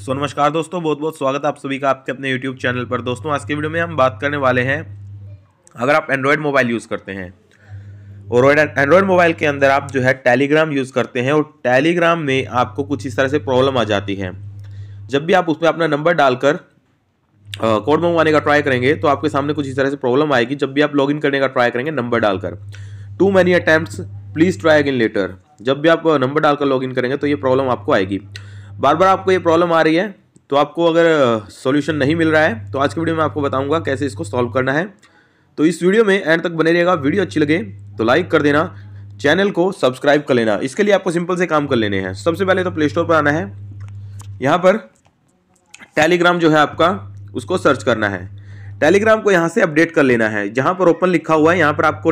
सो नमस्कार दोस्तों, बहुत बहुत स्वागत है आप सभी का आपके अपने यूट्यूब चैनल पर। दोस्तों, आज के वीडियो में हम बात करने वाले हैं, अगर आप एंड्रॉयड मोबाइल यूज़ करते हैं, और एंड्रॉयड मोबाइल के अंदर आप जो है टेलीग्राम यूज़ करते हैं, और टेलीग्राम में आपको कुछ इस तरह से प्रॉब्लम आ जाती है। जब भी आप उसमें अपना नंबर डालकर कोड मंगवाने का ट्राई करेंगे तो आपके सामने कुछ इस तरह से प्रॉब्लम आएगी। जब भी आप लॉगिन करने का ट्राई करेंगे नंबर डालकर। Too many attempt please try again later जब भी आप नंबर डालकर लॉगिन करेंगे तो ये प्रॉब्लम आपको आएगी। बार बार आपको ये प्रॉब्लम आ रही है तो आपको अगर सॉल्यूशन नहीं मिल रहा है तो आज की वीडियो में आपको बताऊँगा कैसे इसको सॉल्व करना है। तो इस वीडियो में एंड तक बने रहेगा वीडियो अच्छी लगे तो लाइक कर देना चैनल को सब्सक्राइब कर लेना। इसके लिए आपको सिंपल से काम कर लेने हैं। सबसे पहले तो प्ले स्टोर पर आना है। यहाँ पर टेलीग्राम जो है आपका, उसको सर्च करना है। टेलीग्राम को यहाँ से अपडेट कर लेना है। जहाँ पर ओपन लिखा हुआ है, यहाँ पर आपको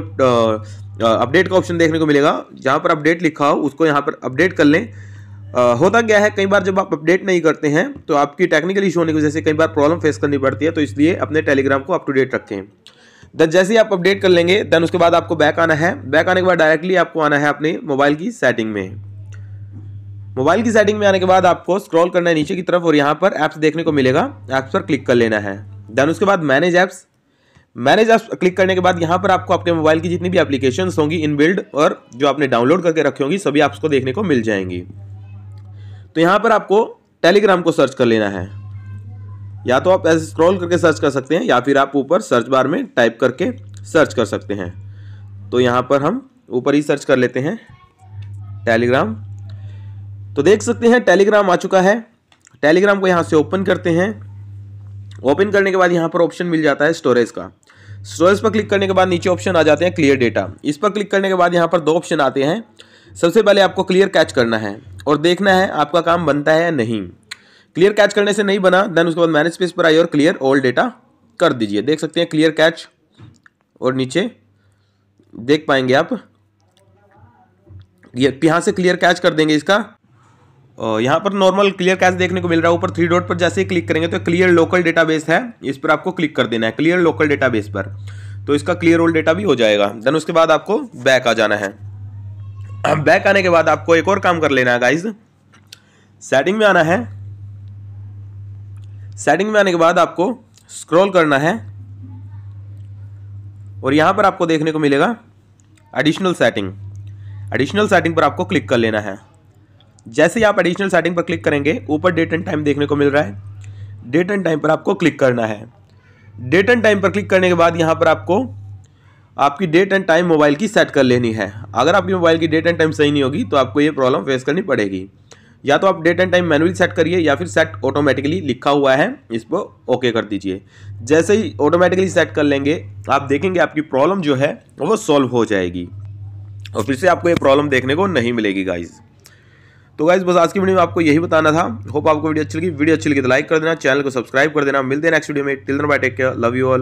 अपडेट का ऑप्शन देखने को मिलेगा। जहाँ पर अपडेट लिखा हो, उसको यहाँ पर अपडेट कर लें। होता क्या है, कई बार जब आप अपडेट नहीं करते हैं तो आपकी टेक्निकल इशू होने की वजह से कई बार प्रॉब्लम फेस करनी पड़ती है तो इसलिए अपने टेलीग्राम को अप टू डेट रखें। देन जैसे ही आप अपडेट कर लेंगे देन उसके बाद आपको बैक आना है। बैक आने के बाद डायरेक्टली आपको आना है अपने मोबाइल की सेटिंग में। मोबाइल की सेटिंग में आने के बाद आपको स्क्रॉल करना है नीचे की तरफ़, और यहाँ पर ऐप्स देखने को मिलेगा। ऐप्स पर क्लिक कर लेना है। देन उसके बाद manage apps manage apps click करने के बाद यहाँ पर आपको आपके मोबाइल की जितनी भी एप्लीकेशन होंगी इन बिल्ड और जो आपने डाउनलोड करके रखी होंगी, सभी ऐप्स को देखने को मिल जाएँगी। तो यहाँ पर आपको टेलीग्राम को सर्च कर लेना है। या तो आप ऐसे स्क्रॉल करके सर्च कर सकते हैं, या फिर आप ऊपर सर्च बार में टाइप करके सर्च कर सकते हैं। तो यहाँ पर हम ऊपर ही सर्च कर लेते हैं टेलीग्राम तो देख सकते हैं टेलीग्राम आ चुका है। टेलीग्राम को यहाँ से ओपन करते हैं। ओपन करने के बाद यहाँ पर ऑप्शन मिल जाता है स्टोरेज का। स्टोरेज पर क्लिक करने के बाद नीचे ऑप्शन आ जाते हैं क्लियर डेटा इस पर क्लिक करने के बाद यहाँ पर दो ऑप्शन आते हैं। सबसे पहले आपको क्लियर कैच करना है और देखना है आपका काम बनता है या नहीं। क्लियर कैच करने से नहीं बना देन उसके बाद मैनेज स्पेस पर आइए और क्लियर ऑल डेटा कर दीजिए। देख सकते हैं क्लियर कैच और नीचे देख पाएँगे आप। ये यहाँ से क्लियर कैच कर देंगे इसका। यहाँ पर नॉर्मल क्लियर कैच देखने को मिल रहा है, ऊपर थ्री डॉट पर जैसे ही क्लिक करेंगे तो क्लियर लोकल डेटाबेस है, इस पर आपको क्लिक कर देना है क्लियर लोकल डेटाबेस पर। तो इसका क्लियर ओल्ड डेटा भी हो जाएगा। देन उसके बाद आपको बैक आ जाना है। बैक आने के बाद आपको एक और काम कर लेना है गाइज़ सेटिंग में आना है. सेटिंग में आने के बाद आपको स्क्रॉल करना है. और यहाँ पर आपको देखने को मिलेगा एडिशनल सेटिंग एडिशनल सेटिंग पर आपको क्लिक कर लेना है. जैसे ही आप एडिशनल सेटिंग पर क्लिक करेंगे, ऊपर डेट एंड टाइम देखने को मिल रहा है. डेट एंड टाइम पर आपको क्लिक करना है. डेट एंड टाइम पर क्लिक करने के बाद यहाँ पर आपको आपकी डेट एंड टाइम मोबाइल की सेट कर लेनी है। अगर आपकी मोबाइल की डेट एंड टाइम सही नहीं होगी तो आपको ये प्रॉब्लम फेस करनी पड़ेगी। या तो आप date and time manually set करिए, या फिर सेट ऑटोमेटिकली लिखा हुआ है इस पर ओके कर दीजिए। जैसे ही ऑटोमेटिकली सेट कर लेंगे, आप देखेंगे आपकी प्रॉब्लम जो है, वो सॉल्व हो जाएगी। और फिर से आपको ये प्रॉब्लम देखने को नहीं मिलेगी गाइज़ तो गाइज़ बस आज की वीडियो में आपको यही बताना था। होप आपको वीडियो अच्छी लगी। वीडियो अच्छी लगी तो लाइक कर देना चैनल को सब्सक्राइब कर देना। मिलते हैं नेक्स्ट वीडियो में। Till bye take care love you all